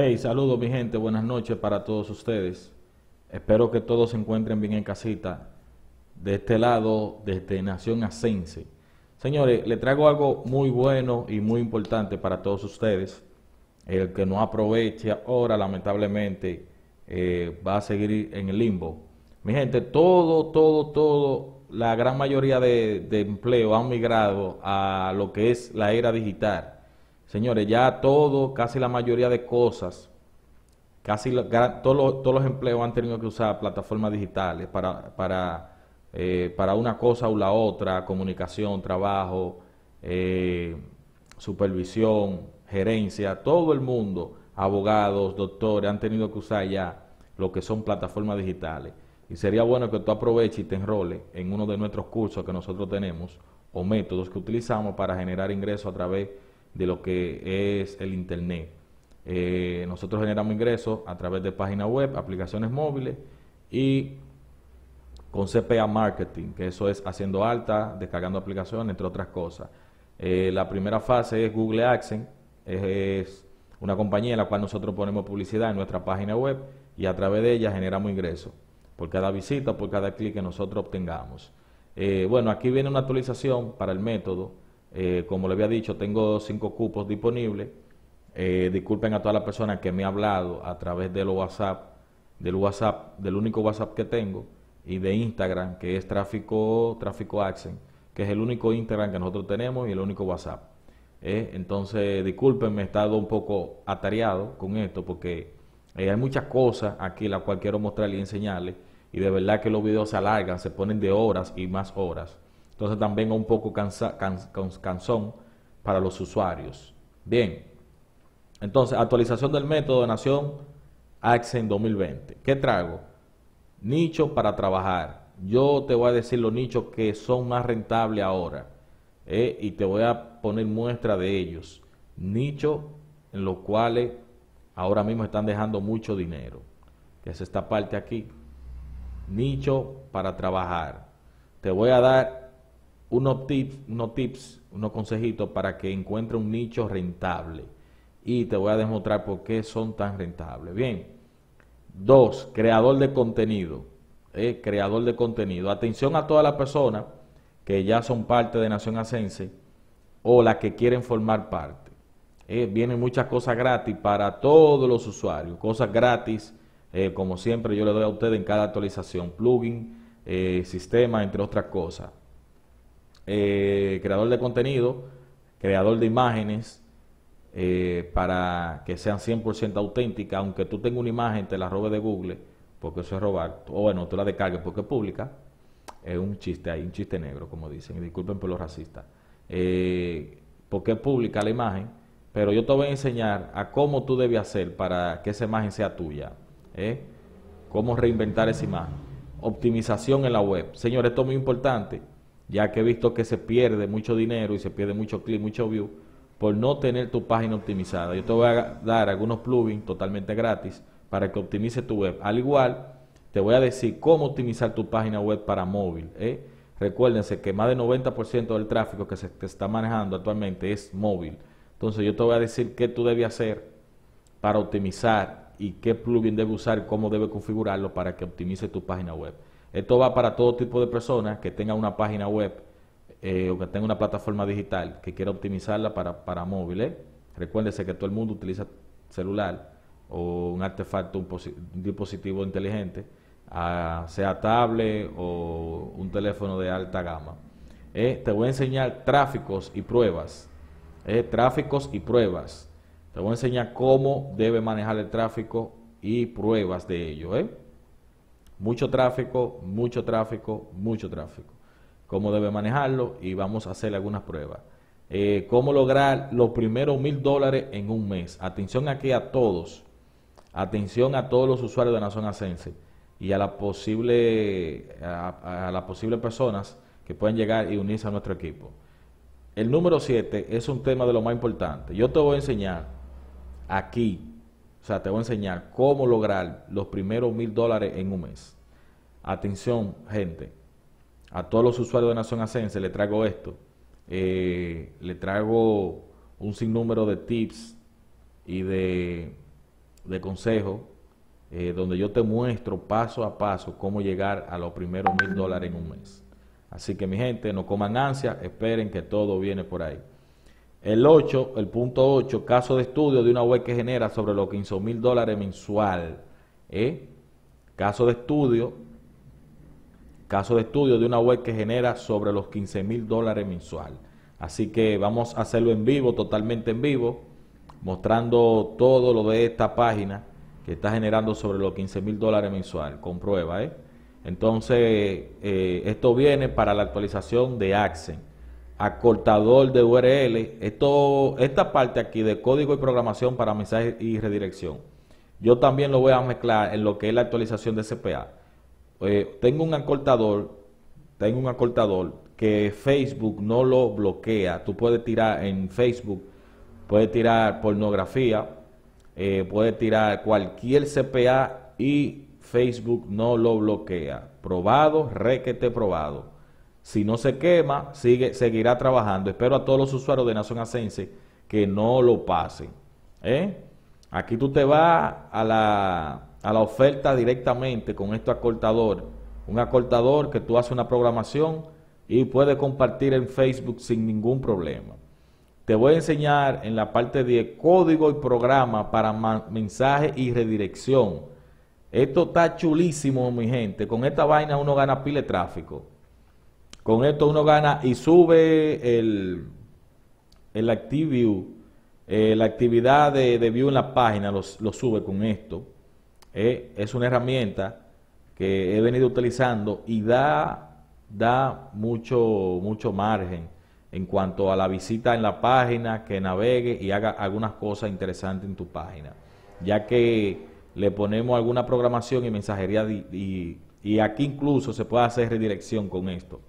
Hey, saludos mi gente, buenas noches para todos ustedes. Espero que todos se encuentren bien en casita. De este lado, desde Nación Ascense. Señores, le traigo algo muy bueno y muy importante para todos ustedes. El que no aproveche ahora, lamentablemente, eh, va a seguir en el limbo. Mi gente, todo, todo, todo, la gran mayoría de, de empleo han migrado a lo que es la era digital. Señores, ya todo, casi la mayoría de cosas, casi todos, los, empleos han tenido que usar plataformas digitales para, para, eh, para una cosa o la otra, comunicación, trabajo, eh, supervisión, gerencia, todo el mundo, abogados, doctores, han tenido que usar ya lo que son plataformas digitales. Y sería bueno que tú aproveches y te enroles en uno de nuestros cursos que nosotros tenemos o métodos que utilizamos para generar ingresos a través de de lo que es el Internet. Eh, nosotros generamos ingresos a través de páginas web, aplicaciones móviles y con CPA Marketing, que eso es haciendo alta, descargando aplicaciones, entre otras cosas. Eh, la primera fase es Google AdSense, es, una compañía en la cual nosotros ponemos publicidad en nuestra página web y a través de ella generamos ingresos por cada visita, por cada clic que nosotros obtengamos. Eh, bueno, aquí viene una actualización para el método eh, como le había dicho, tengo cinco cupos disponibles. Eh, disculpen a todas las personas que me han hablado a través del WhatsApp, del WhatsApp, del único WhatsApp que tengo, y de Instagram, que es tráfico, tráfico Accent, que es el único Instagram que nosotros tenemos y el único WhatsApp. Eh, entonces, disculpen, he estado un poco atareado con esto porque hay muchas cosas aquí las cuales quiero mostrarles y enseñarles, y de verdad que los videos se alargan, se ponen de horas y más horas. Entonces también un poco cansa, cansón para los usuarios. Bien, entonces actualización del método de Nación Accent 2020. ¿Qué trago? Nicho para trabajar. Yo te voy a decir los nichos que son más rentables ahora eh, y te voy a poner muestra de ellos. Nichos en los cuales ahora mismo están dejando mucho dinero, que es esta parte aquí. Nicho para trabajar. Te voy a dar unos tips, unos consejitos para que encuentre un nicho rentable. Y te voy a demostrar por qué son tan rentables. Bien. Dos, creador de contenido. Eh, creador de contenido. Atención a todas las personas que ya son parte de Nación Ascense o las que quieren formar parte. Eh, vienen muchas cosas gratis para todos los usuarios. Cosas gratis, eh, como siempre yo le doy a ustedes en cada actualización. Plugin, sistema, entre otras cosas. Eh, creador de contenido, creador de imágenes, eh, para que sean 100% auténticas, aunque tú tengas una imagen, te la robes de Google, porque eso es robar, o bueno, tú la descargues porque es pública, es un chiste ahí, un chiste negro, como dicen, y disculpen por los racistas, eh, porque es pública la imagen, pero yo te voy a enseñar a cómo tú debes hacer para que esa imagen sea tuya, cómo reinventar esa imagen, optimización en la web. Señor, esto es muy importante ya que he visto que se pierde mucho dinero y se pierde mucho clic, mucho view, por no tener tu página optimizada. Yo te voy a dar algunos plugins totalmente gratis para que optimice tu web. Al igual, te voy a decir cómo optimizar tu página web para móvil. ¿eh? Recuérdense que más del 90% del tráfico que se está manejando actualmente es móvil. Entonces yo te voy a decir qué tú debes hacer para optimizar y qué plugin debes usar, cómo debes configurarlo para que optimice tu página web. Esto va para todo tipo de personas que tengan una página web eh, o que tengan una plataforma digital que quiera optimizarla para, para móviles. Recuérdese que todo el mundo utiliza celular o un artefacto, un, dispositivo inteligente, ah, sea tablet o un teléfono de alta gama. Eh, te voy a enseñar tráficos y pruebas. Eh, tráficos y pruebas. Te voy a enseñar cómo debe manejar el tráfico y pruebas de ello. ¿eh? Mucho tráfico, mucho tráfico, mucho tráfico. Cómo debe manejarlo y vamos a hacer algunas pruebas. Eh, cómo lograr los primeros mil dólares en un mes. Atención aquí a todos. Atención a todos los usuarios de Nación Ascense y a, la posible, a, las posibles personas que pueden llegar y unirse a nuestro equipo. El número 7 es un tema de lo más importante. Yo te voy a enseñar aquí sea, te voy a enseñar cómo lograr los primeros mil dólares en un mes. Atención, gente. A todos los usuarios de Nación Ascense le traigo esto. Eh, le traigo un sinnúmero de tips y de de consejo eh, donde yo te muestro paso a paso cómo llegar a los primeros mil dólares en un mes. Así que mi gente, no coman ansia, esperen que todo viene por ahí. El 8, el punto 8, caso de estudio de una web que genera sobre los 15 mil dólares mensual. ¿eh? Caso de estudio, caso de estudio de una web que genera sobre los 15 mil dólares mensual. Así que vamos a hacerlo en vivo, totalmente en vivo, mostrando todo lo de esta página que está generando sobre los 15 mil dólares mensual, con prueba. ¿eh? Entonces, eh, esto viene para la actualización de Accent, acortador de URL, esto, esta parte aquí de código y programación para mensajes y redirección. Yo también lo voy a mezclar en lo que es la actualización de CPA. Eh, tengo un acortador, tengo un acortador que Facebook no lo bloquea. Tú puedes tirar en Facebook, puedes tirar pornografía, eh, puede tirar cualquier CPA y Facebook no lo bloquea. Probado, requete probado. Si no se quema, sigue, seguirá trabajando. Espero a todos los usuarios de Nación Asense que no lo pasen. ¿eh? Aquí tú te vas a la, a la oferta directamente con este acortador. Un acortador que tú haces una programación y puedes compartir en Facebook sin ningún problema. Te voy a enseñar en la parte de código y programa para mensaje y redirección. Esto está chulísimo, mi gente. Con esta vaina uno gana pile tráfico. Con esto uno gana y sube el, el Active View, eh, la actividad de, view en la página lo, sube con esto. Eh, es una herramienta que he venido utilizando y da, da mucho, mucho margen en cuanto a la visita en la página, que navegue y haga algunas cosas interesantes en tu página, ya que le ponemos alguna programación y mensajería y, aquí incluso se puede hacer redirección con esto,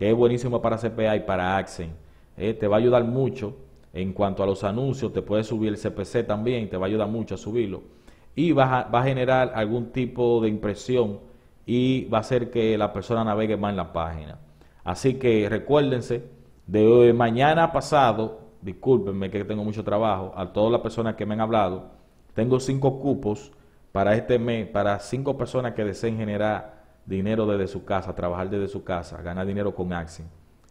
que es buenísimo para CPA y para Accent. Eh, te va a ayudar mucho en cuanto a los anuncios, te puede subir el CPC también, te va a ayudar mucho a subirlo. Y va a, va a generar algún tipo de impresión y va a hacer que la persona navegue más en la página. Así que recuérdense, de mañana pasado, discúlpenme que tengo mucho trabajo, a todas las personas que me han hablado, tengo cinco cupos para este mes, para cinco personas que deseen generar dinero desde su casa, trabajar desde su casa, ganar dinero con Axi.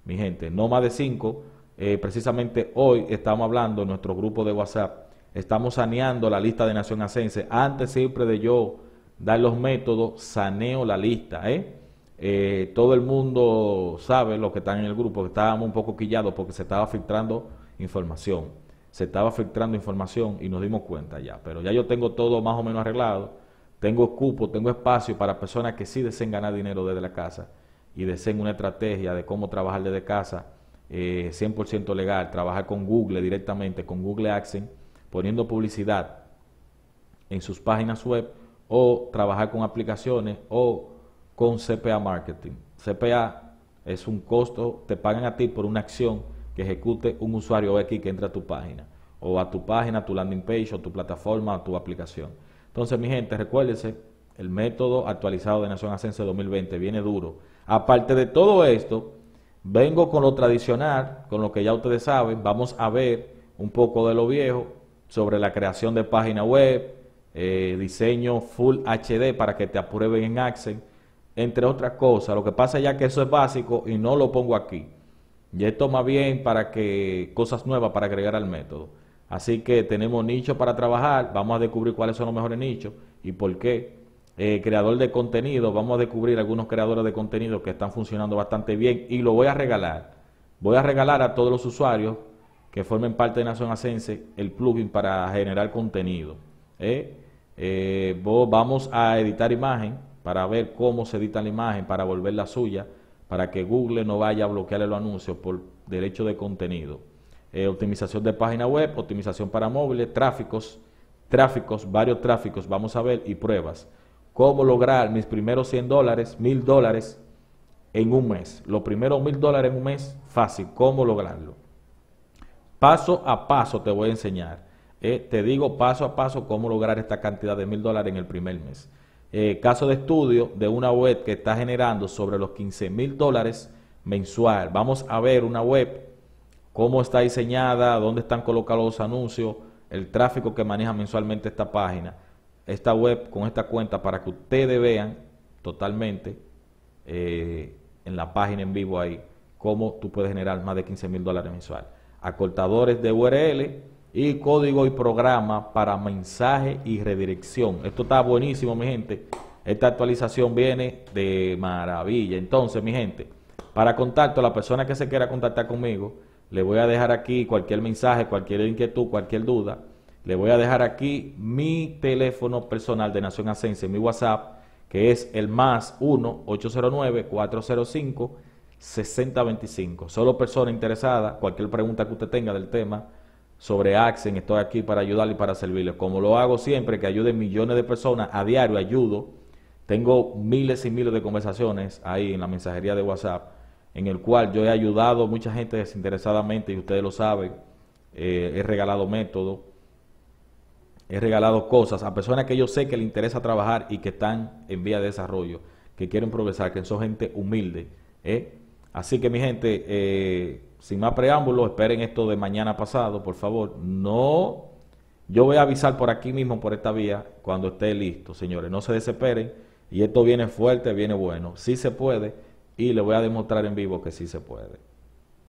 Mi gente, no más de cinco. Eh, precisamente hoy estamos hablando en nuestro grupo de WhatsApp, estamos saneando la lista de Nación Ascense. Antes siempre de yo dar los métodos, saneo la lista, ¿eh? Eh, todo el mundo sabe, los que están en el grupo, que estábamos un poco quillados porque se estaba filtrando información. Se estaba filtrando información y nos dimos cuenta ya. Pero ya yo tengo todo más o menos arreglado. Tengo cupo, tengo espacio para personas que sí deseen ganar dinero desde la casa y deseen una estrategia de cómo trabajar desde casa eh, 100% legal, trabajar con Google directamente, con Google Accent, poniendo publicidad en sus páginas web o trabajar con aplicaciones o con CPA Marketing. CPA es un costo, te pagan a ti por una acción que ejecute un usuario X que entra a tu página, o a tu página, tu landing page, o tu plataforma, o tu aplicación. Entonces, mi gente, recuérdense, el método actualizado de Nación Ascenso 2020 viene duro. Aparte de todo esto, vengo con lo tradicional, con lo que ya ustedes saben, vamos a ver un poco de lo viejo sobre la creación de página web, eh, diseño Full HD para que te aprueben en Accent entre otras cosas. Lo que pasa ya que eso es básico y no lo pongo aquí. Y esto más bien para que cosas nuevas para agregar al método. Así que tenemos nichos para trabajar, vamos a descubrir cuáles son los mejores nichos y por qué. Eh, creador de contenido, vamos a descubrir algunos creadores de contenido que están funcionando bastante bien y lo voy a regalar. Voy a regalar a todos los usuarios que formen parte de Nación Ascense el plugin para generar contenido. ¿eh? Eh, vamos a editar imagen, para ver cómo se edita la imagen, para volverla suya, para que Google no vaya a bloquearle los anuncios por derecho de contenido. Eh, optimización de página web, optimización para móviles, tráficos, tráficos, varios tráficos, vamos a ver, y pruebas. Cómo lograr mis primeros 100 dólares, 1000 dólares en un mes. Los primeros 1000 dólares en un mes, fácil, cómo lograrlo. Paso a paso te voy a enseñar. Eh, te digo paso a paso cómo lograr esta cantidad de 1000 dólares en el primer mes. Eh, caso de estudio de una web que está generando sobre los 15 mil dólares mensual. Vamos a ver una web, cómo está diseñada, dónde están colocados los anuncios, el tráfico que maneja mensualmente esta página, esta web con esta cuenta para que ustedes vean totalmente eh, en la página en vivo ahí cómo tú puedes generar más de 15 mil dólares mensual. Acortadores de URL y código y programa para mensaje y redirección. Esto está buenísimo, mi gente. Esta actualización viene de maravilla. Entonces, mi gente, para contacto, la persona que se quiera contactar conmigo, le voy a dejar aquí cualquier mensaje, cualquier inquietud, cualquier duda. Le voy a dejar aquí mi teléfono personal de Nación Ascense, mi WhatsApp, que es el más 1-809-405-6025. Solo persona interesada, cualquier pregunta que usted tenga del tema sobre Accent, estoy aquí para ayudarle y para servirle. Como lo hago siempre, que ayude millones de personas a diario, ayudo. Tengo miles y miles de conversaciones ahí en la mensajería de WhatsApp, en el cual yo he ayudado a mucha gente desinteresadamente, y ustedes lo saben. Eh, he regalado métodos, he regalado cosas a personas que yo sé que les interesa trabajar y que están en vía de desarrollo, que quieren progresar, que son gente humilde. ¿eh? Así que mi gente, eh, sin más preámbulos, esperen esto de mañana pasado, por favor. No, yo voy a avisar por aquí mismo, por esta vía, cuando esté listo, señores. No se desesperen. Y esto viene fuerte, viene bueno. Sí se puede. Y le voy a demostrar en vivo que sí se puede.